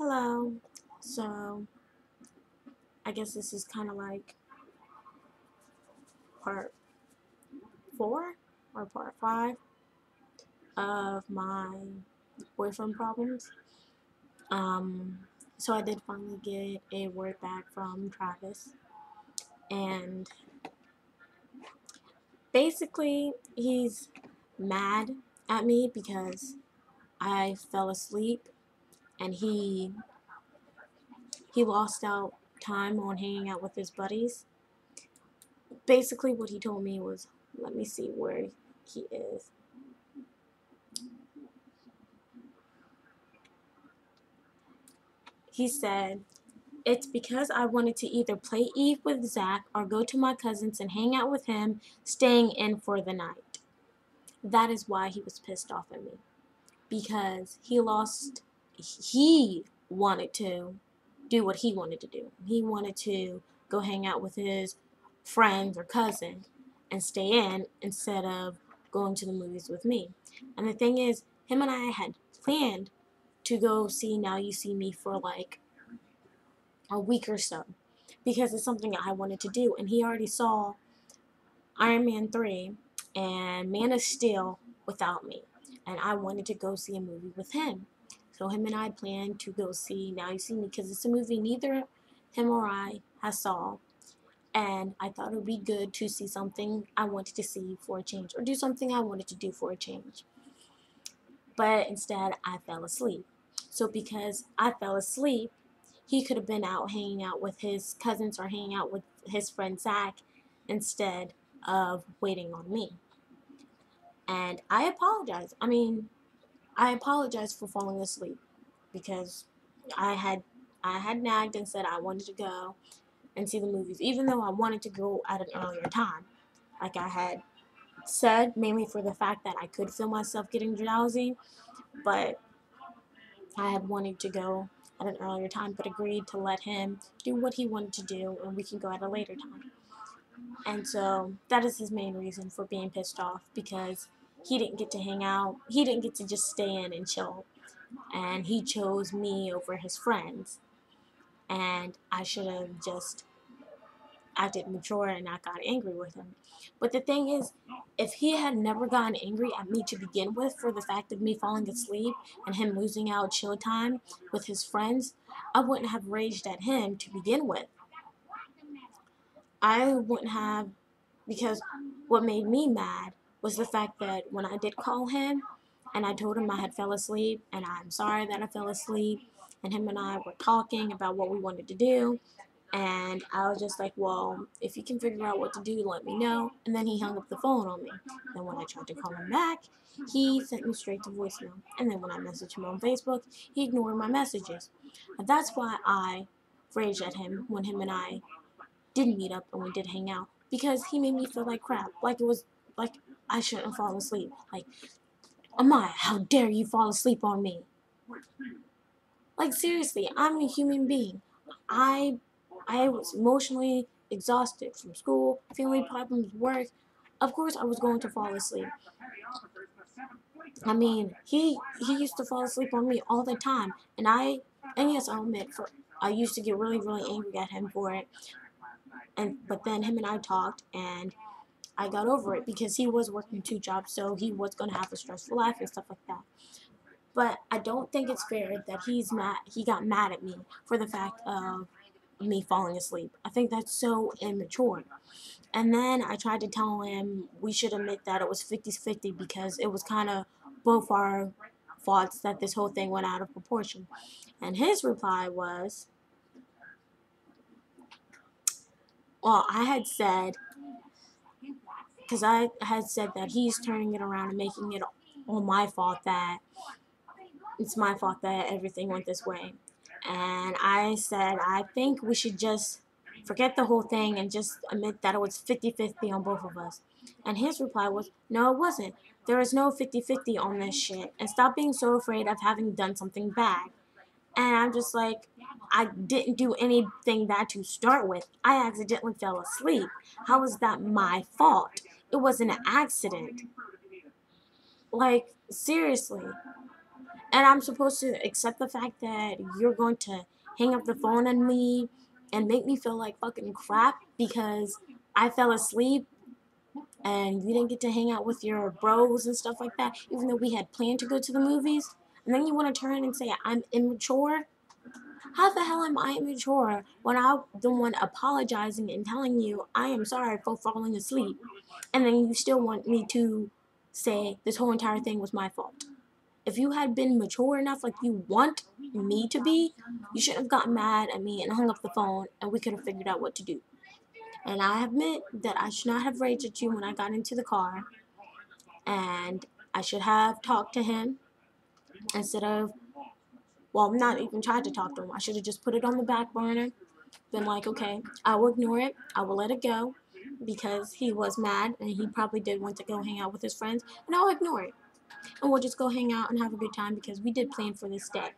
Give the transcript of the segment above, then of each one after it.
Hello. So, I guess this is kind of like part four or part five of my boyfriend problems. Um, so I did finally get a word back from Travis, and basically he's mad at me because I fell asleep and he he lost out time on hanging out with his buddies. Basically what he told me was let me see where he is. He said, It's because I wanted to either play Eve with Zach or go to my cousin's and hang out with him, staying in for the night. That is why he was pissed off at me. Because he lost, he wanted to do what he wanted to do. He wanted to go hang out with his friends or cousin and stay in instead of going to the movies with me. And the thing is, him and I had planned to go see Now You See Me for like a week or so because it's something I wanted to do. And he already saw Iron Man 3 and Man of Steel without me. And I wanted to go see a movie with him. So him and I planned to go see Now You See Me because it's a movie neither him or I has saw. And I thought it would be good to see something I wanted to see for a change or do something I wanted to do for a change. But instead, I fell asleep. So because I fell asleep, he could have been out hanging out with his cousins or hanging out with his friend Zach instead of waiting on me. And I apologize. I mean, I apologize for falling asleep because I had I had nagged and said I wanted to go and see the movies, even though I wanted to go at an earlier time. Like I had said, mainly for the fact that I could feel myself getting drowsy, but I had wanted to go at an earlier time, but agreed to let him do what he wanted to do, and we can go at a later time. And so that is his main reason for being pissed off because he didn't get to hang out. He didn't get to just stay in and chill. And he chose me over his friends. And I should have just acted mature and not got angry with him. But the thing is, if he had never gotten angry at me to begin with for the fact of me falling asleep and him losing out chill time with his friends, I wouldn't have raged at him to begin with. I wouldn't have, because what made me mad was the fact that when I did call him and I told him I had fell asleep and I'm sorry that I fell asleep and him and I were talking about what we wanted to do and I was just like, well, if you can figure out what to do, let me know. And then he hung up the phone on me. And when I tried to call him back, he sent me straight to voicemail. And then when I messaged him on Facebook, he ignored my messages. And that's why I raged at him when him and I didn't meet up and we did hang out. Because he made me feel like crap. Like it was, like I shouldn't fall asleep. Like, Amaya, how dare you fall asleep on me? Like seriously, I'm a human being. I I was emotionally exhausted from school, family problems, work. Of course, I was going to fall asleep. I mean, he he used to fall asleep on me all the time, and I and yes, I'll admit, for I used to get really really angry at him for it. And but then him and I talked, and I got over it because he was working two jobs, so he was gonna have a stressful life and stuff like that. But I don't think it's fair that he's mad. He got mad at me for the fact of me falling asleep. I think that's so immature. And then I tried to tell him we should admit that it was 50-50 because it was kind of both our faults that this whole thing went out of proportion. And his reply was, well, I had said, because I had said that he's turning it around and making it all my fault that it's my fault that everything went this way and I said, I think we should just forget the whole thing and just admit that it was 50-50 on both of us. And his reply was, no, it wasn't. There is no 50-50 on this shit. And stop being so afraid of having done something bad. And I'm just like, I didn't do anything bad to start with. I accidentally fell asleep. How is that my fault? It was an accident. Like, seriously. And I'm supposed to accept the fact that you're going to hang up the phone on me and make me feel like fucking crap because I fell asleep and you didn't get to hang out with your bros and stuff like that, even though we had planned to go to the movies. And then you want to turn and say I'm immature? How the hell am I immature when I'm the one apologizing and telling you I am sorry for falling asleep? And then you still want me to say this whole entire thing was my fault. If you had been mature enough like you want me to be, you shouldn't have gotten mad at me and hung up the phone and we could have figured out what to do. And I admit that I should not have raged at you when I got into the car. And I should have talked to him instead of, well, not even tried to talk to him. I should have just put it on the back burner. Been like, okay, I will ignore it. I will let it go because he was mad and he probably did want to go hang out with his friends. And I'll ignore it. And we'll just go hang out and have a good time because we did plan for this day.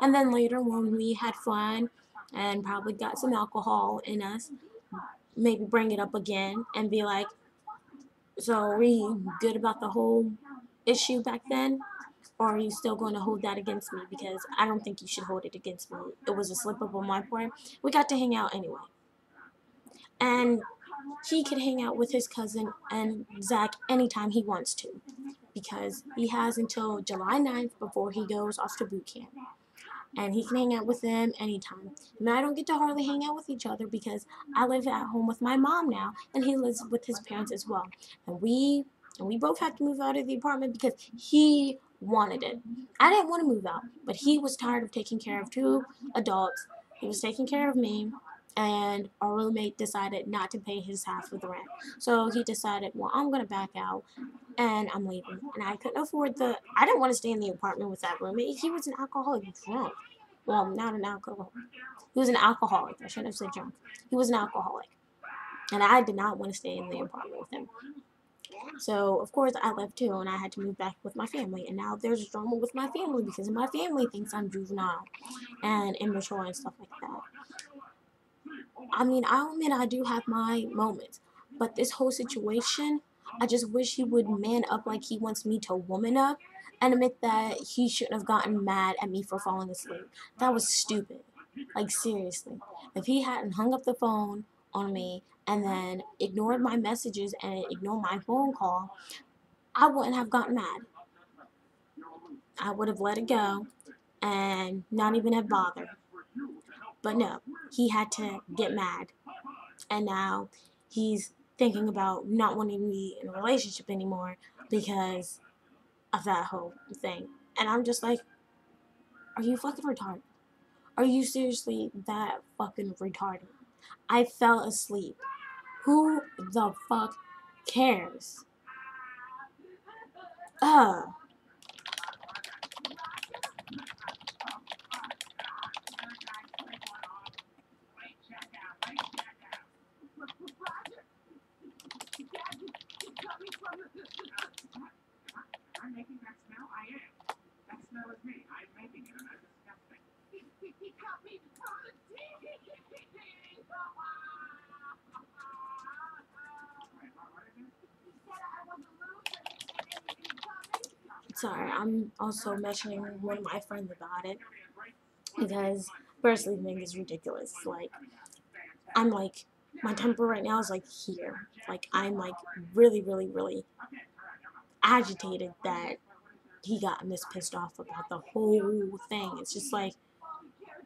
And then later when we had fun and probably got some alcohol in us, maybe bring it up again and be like, so are we good about the whole issue back then? Or are you still going to hold that against me? Because I don't think you should hold it against me. It was a slip up on my part. We got to hang out anyway. And he could hang out with his cousin and Zach anytime he wants to. Because he has until July 9th before he goes off to boot camp and he can hang out with them anytime. And I don't get to hardly hang out with each other because I live at home with my mom now, and he lives with his parents as well. And we and we both have to move out of the apartment because he wanted it. I didn't want to move out, but he was tired of taking care of two adults. He was taking care of me, and our roommate decided not to pay his half of the rent. So he decided, well, I'm going to back out and I'm leaving. And I couldn't afford the, I didn't want to stay in the apartment with that roommate. He was an alcoholic drunk. Well, not an alcoholic. He was an alcoholic. I shouldn't have said drunk. He was an alcoholic. And I did not want to stay in the apartment with him. So, of course, I left too, and I had to move back with my family. And now there's drama with my family because my family thinks I'm juvenile and immature and stuff like that. I mean, I'll admit I do have my moments, but this whole situation I just wish he would man up like he wants me to woman up and admit that he shouldn't have gotten mad at me for falling asleep. That was stupid. Like, seriously. If he hadn't hung up the phone on me and then ignored my messages and ignored my phone call, I wouldn't have gotten mad. I would have let it go and not even have bothered. But no, he had to get mad. And now he's thinking about not wanting to be in a relationship anymore because of that whole thing. And I'm just like, are you fucking retarded? Are you seriously that fucking retarded? I fell asleep. Who the fuck cares? Ugh. I'm making that smell? I am. That smell is me. I'm making it and I'm disgusting. He, he, he caught me from the TV. Wait, what, what is it? He said I was a loser and he caught me. Sorry, I'm also mentioning one of my friends about it because personally, I think it's ridiculous. Like, I'm like, my temper right now is like here. Like, I'm like really, really, really agitated that he got this pissed off about the whole thing. It's just like,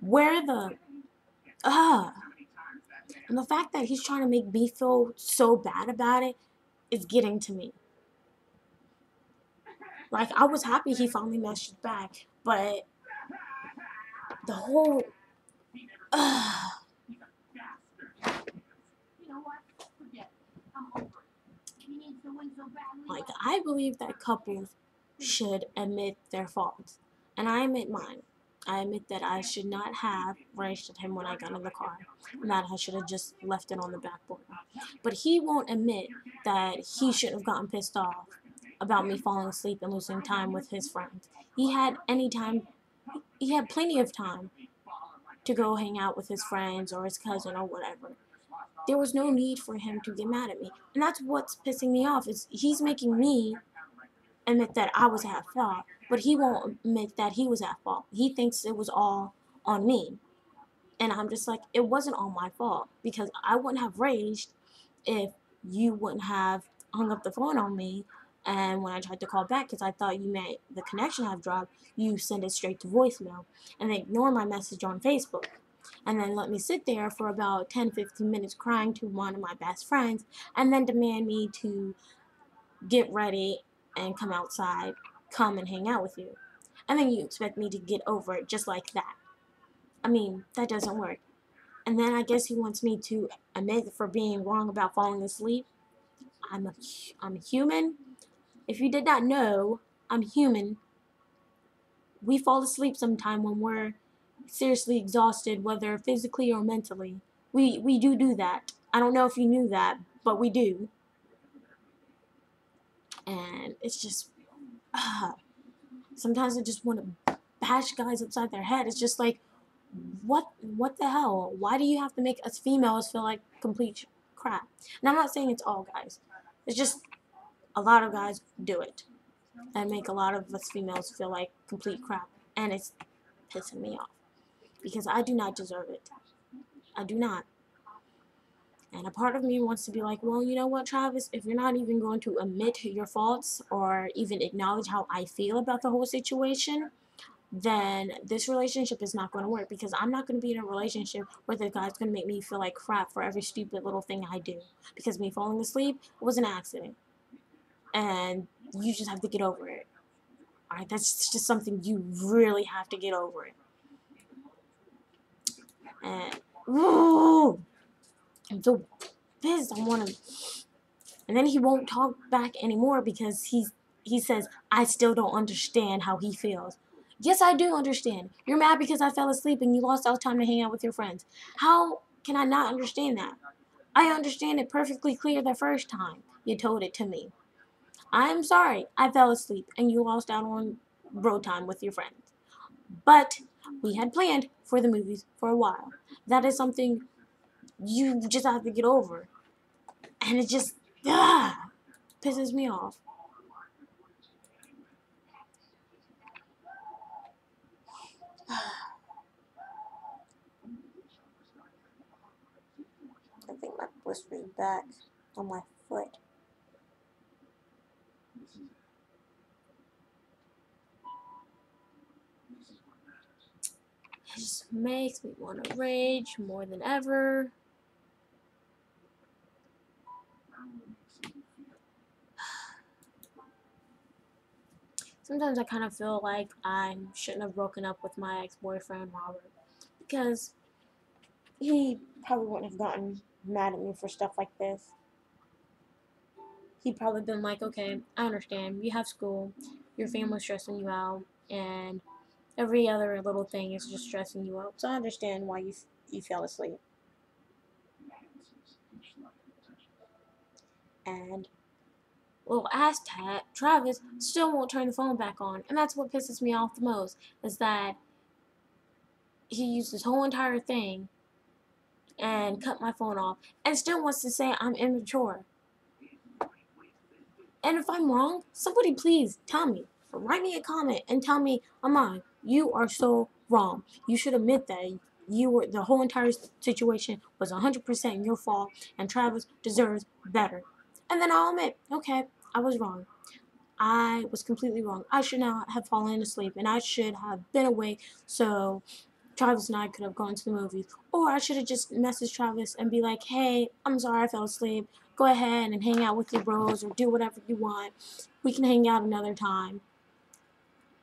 where the, ah, and the fact that he's trying to make me feel so bad about it is getting to me. Like, I was happy he finally messaged back, but the whole, ah. You know what? Forget it. I'm over it. He needs to win so badly. Like, I believe that couples should admit their faults. And I admit mine. I admit that I should not have raged at him when I got in the car. And that I should have just left it on the backboard. But he won't admit that he shouldn't have gotten pissed off about me falling asleep and losing time with his friends. He had any time, he had plenty of time to go hang out with his friends or his cousin or whatever there was no need for him to get mad at me. And that's what's pissing me off is he's making me admit that I was at fault, but he won't admit that he was at fault. He thinks it was all on me. And I'm just like, it wasn't all my fault because I wouldn't have raged if you wouldn't have hung up the phone on me. And when I tried to call back because I thought you meant the connection had dropped, you send it straight to voicemail and ignore my message on Facebook. And then let me sit there for about 10 15 minutes crying to one of my best friends and then demand me to get ready and come outside, come and hang out with you. And then you expect me to get over it just like that. I mean, that doesn't work. And then I guess he wants me to admit for being wrong about falling asleep. I'm a, I'm a human. If you did not know, I'm human. We fall asleep sometime when we're seriously exhausted, whether physically or mentally. We we do do that. I don't know if you knew that, but we do. And it's just uh, sometimes I just want to bash guys upside their head. It's just like what what the hell? Why do you have to make us females feel like complete crap? And I'm not saying it's all guys. It's just a lot of guys do it and make a lot of us females feel like complete crap, and it's pissing me off because I do not deserve it. I do not. And a part of me wants to be like, well, you know what, Travis, if you're not even going to admit your faults or even acknowledge how I feel about the whole situation, then this relationship is not going to work because I'm not going to be in a relationship where the guy's going to make me feel like crap for every stupid little thing I do. Because me falling asleep was an accident. And you just have to get over it. Alright, that's just something you really have to get over it. And, ooh, I'm so pissed. I want him. And then he won't talk back anymore because he's he says, I still don't understand how he feels. Yes, I do understand. You're mad because I fell asleep and you lost all time to hang out with your friends. How can I not understand that? I understand it perfectly clear the first time you told it to me. I am sorry I fell asleep and you lost out on road time with your friends. But we had planned for the movies for a while. That is something you just have to get over. And it just ah, pisses me off. I think my blister's back on my foot. Just makes me want to rage more than ever. Sometimes I kind of feel like I shouldn't have broken up with my ex-boyfriend Robert because he probably wouldn't have gotten mad at me for stuff like this. He'd probably been like, okay, I understand. You have school, your family's stressing you out, and every other little thing is just stressing you out. So I understand why you you fell asleep. And little ass tat Travis still won't turn the phone back on, and that's what pisses me off the most. Is that he used this whole entire thing and cut my phone off, and still wants to say I'm immature. And if I'm wrong, somebody please tell me. Write me a comment and tell me, Amon, you are so wrong. You should admit that you were the whole entire situation was 100% your fault, and Travis deserves better. And then I'll admit, okay, I was wrong. I was completely wrong. I should not have fallen asleep, and I should have been awake so Travis and I could have gone to the movies. Or I should have just messaged Travis and be like, hey, I'm sorry I fell asleep. Go ahead and hang out with your bros or do whatever you want. We can hang out another time.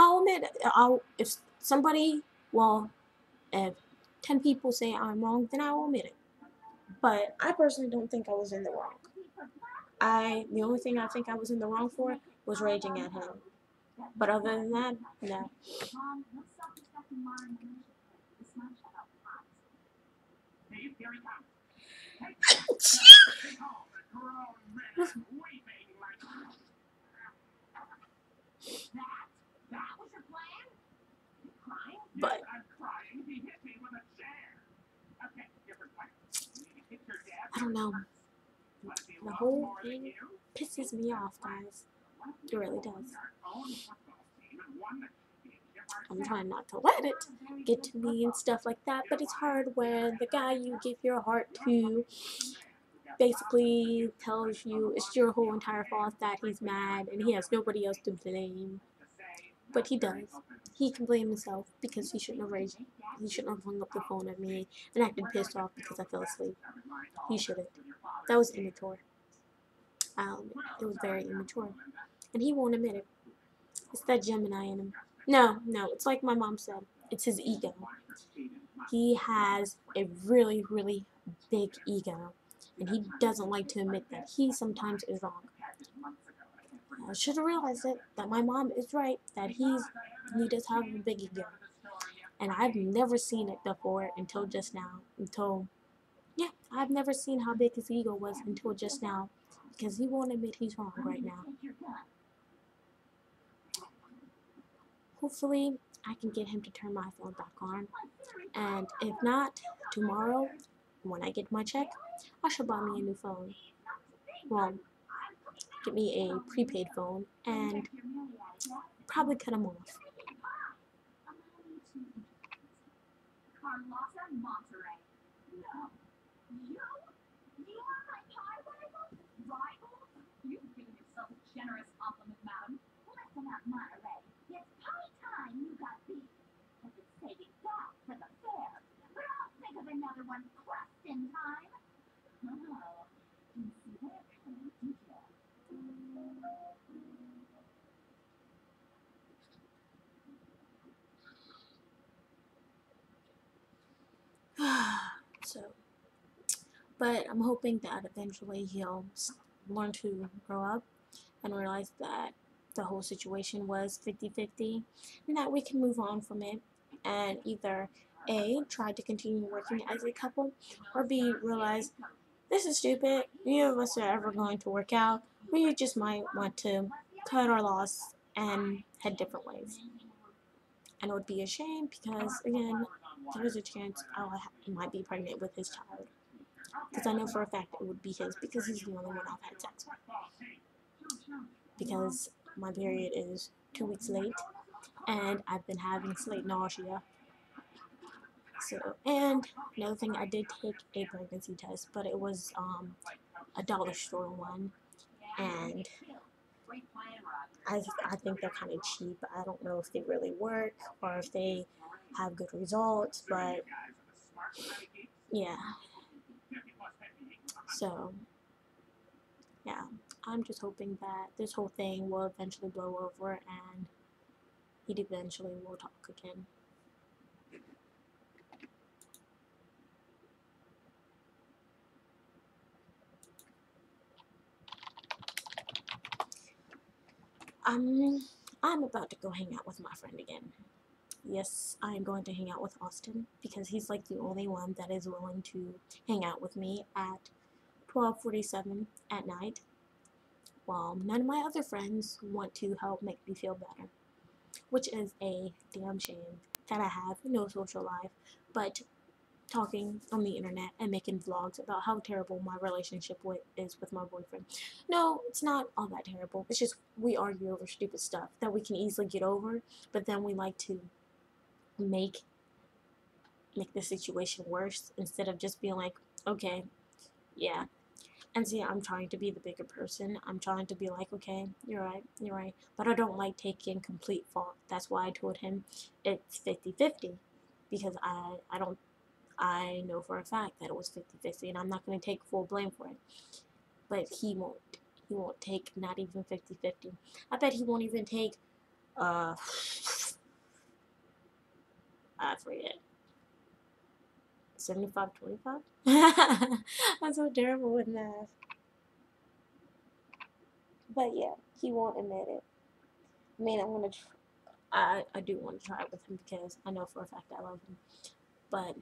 I'll admit, I'll, uh, if somebody, well, if 10 people say I'm wrong, then I will admit it. But I personally don't think I was in the wrong. I, the only thing I think I was in the wrong for was raging at him. But other than that, no. Mom, no self-respect in mind. It's not shut up. Steve, here he comes. Hey, behold, the grown man weeping like That, that was your plan? You crying? But- I'm crying. He hit me with a chair. Okay, different plan. You hit your dad I don't know. The whole thing pisses me off, guys. It really does. I'm trying not to let it get to me and stuff like that, but it's hard when the guy you give your heart to basically tells you it's your whole entire fault that he's mad and he has nobody else to blame. But he does. He can blame himself because he shouldn't have raised, he shouldn't have hung up the phone at me and acted pissed off because I fell asleep. He shouldn't. That was immature. Um, it was very immature, and he won't admit it. It's that Gemini in him. No, no, it's like my mom said. It's his ego. He has a really, really big ego, and he doesn't like to admit that he sometimes is wrong. I should have realized it that my mom is right that he's he does have a big ego, and I've never seen it before until just now. Until yeah, I've never seen how big his ego was until just now, because he won't admit he's wrong right now. Hopefully, I can get him to turn my phone back on, and if not, tomorrow when I get my check, I should buy me a new phone. Well, get me a prepaid phone and probably cut him off. Carlotta Monterey. No. You? You are my pie rival? Rival? You've given yourself a generous compliment, madam. Listen up, Monterey. It's high time you got beat. I've been saving that for the fair. But I'll think of another one just in time. Oh, but I'm hoping that eventually he'll learn to grow up and realize that the whole situation was 50-50 and that we can move on from it and either A, try to continue working as a couple, or B, realize this is stupid, neither of us are ever going to work out, we just might want to cut our loss and head different ways. And it would be a shame because, again, there is a chance I might be pregnant with his child. Because I know for a fact it would be his because he's the only one I've had sex with. Because my period is two weeks late and I've been having slight nausea. So, and another thing, I did take a pregnancy test, but it was um, a dollar store one. And I, I think they're kind of cheap. I don't know if they really work or if they have good results, but yeah. So, yeah, I'm just hoping that this whole thing will eventually blow over and he eventually will talk again. Um, I'm about to go hang out with my friend again. Yes, I am going to hang out with Austin because he's like the only one that is willing to hang out with me at 12:47 at night. While none of my other friends want to help make me feel better, which is a damn shame that I have no social life, but talking on the internet and making vlogs about how terrible my relationship with, is with my boyfriend. No, it's not all that terrible. It's just we argue over stupid stuff that we can easily get over, but then we like to make make the situation worse instead of just being like, okay, yeah. And see, I'm trying to be the bigger person. I'm trying to be like, okay, you're right, you're right. But I don't like taking complete fault. That's why I told him it's 50-50 because I I don't I know for a fact that it was 50-50 and I'm not going to take full blame for it. But he won't. He won't take not even 50-50. I bet he won't even take uh I forget. 75-25? I'm so terrible with math. But yeah, he won't admit it. I mean, I'm gonna. Tr- I I do want to try it with him because I know for a fact I love him. But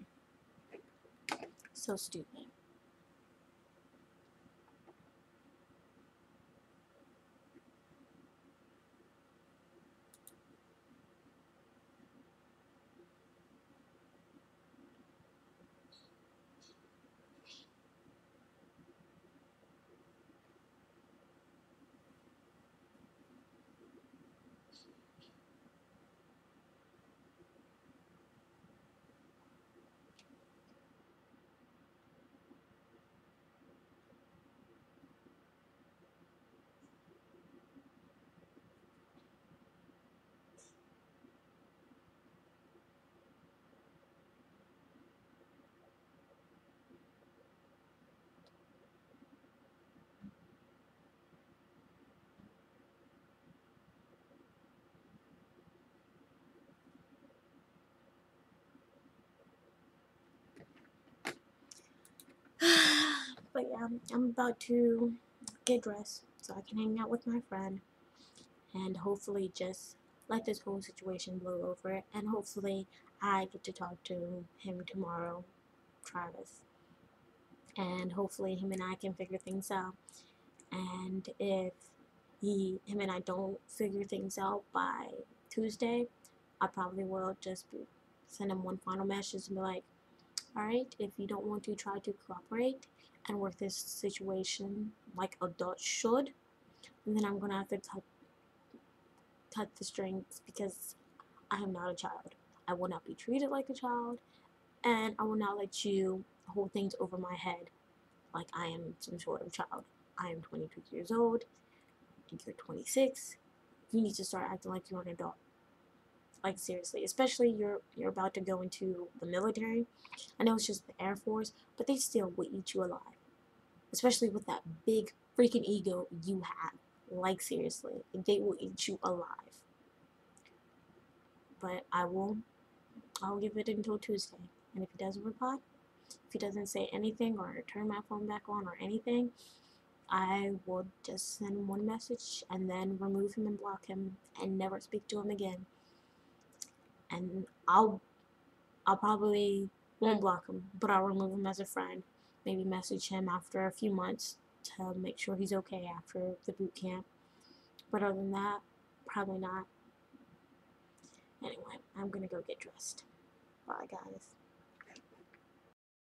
so stupid. But yeah, I'm, about to get dressed so I can hang out with my friend and hopefully just let this whole situation blow over and hopefully I get to talk to him tomorrow, Travis. And hopefully him and I can figure things out. And if he him and I don't figure things out by Tuesday, I probably will just send him one final message and be like, alright, if you don't want to try to cooperate work this situation like adults should, and then I'm gonna have to cut cut the strings because I am not a child. I will not be treated like a child, and I will not let you hold things over my head like I am some sort of child. I am 22 years old, you're 26. You need to start acting like you're an adult. Like seriously, especially you're you're about to go into the military. I know it's just the Air Force, but they still will eat you alive. Especially with that big freaking ego you have. Like seriously, they will eat you alive. But I will I'll give it until Tuesday. And if he doesn't reply, if he doesn't say anything or turn my phone back on or anything, I will just send him one message and then remove him and block him and never speak to him again. And I'll I'll probably won't block him, but I'll remove him as a friend. Maybe message him after a few months to make sure he's okay after the boot camp. But other than that, probably not. Anyway, I'm gonna go get dressed. Bye, guys.